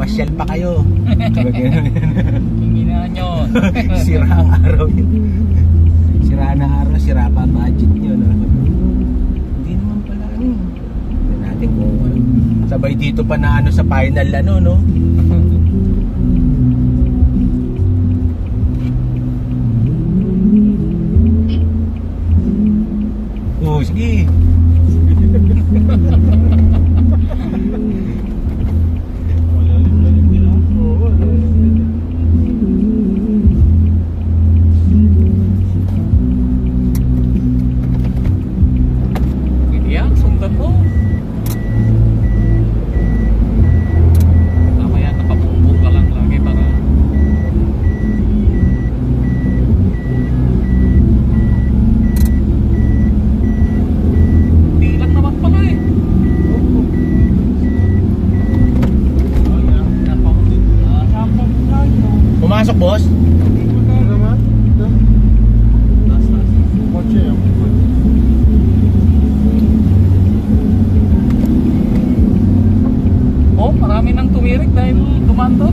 Mamasyal pa kayo. Hindi na nyo. sira ang araw yun. Sira na araw, sira pa ang budget nyo. No? Hindi naman pala ano. Tignan natin kung ano. Sabay dito pa na ano sa final ano, no? Oh, sige. Pumasok, boss? Oh, marami nang tumirik dahil dumaan.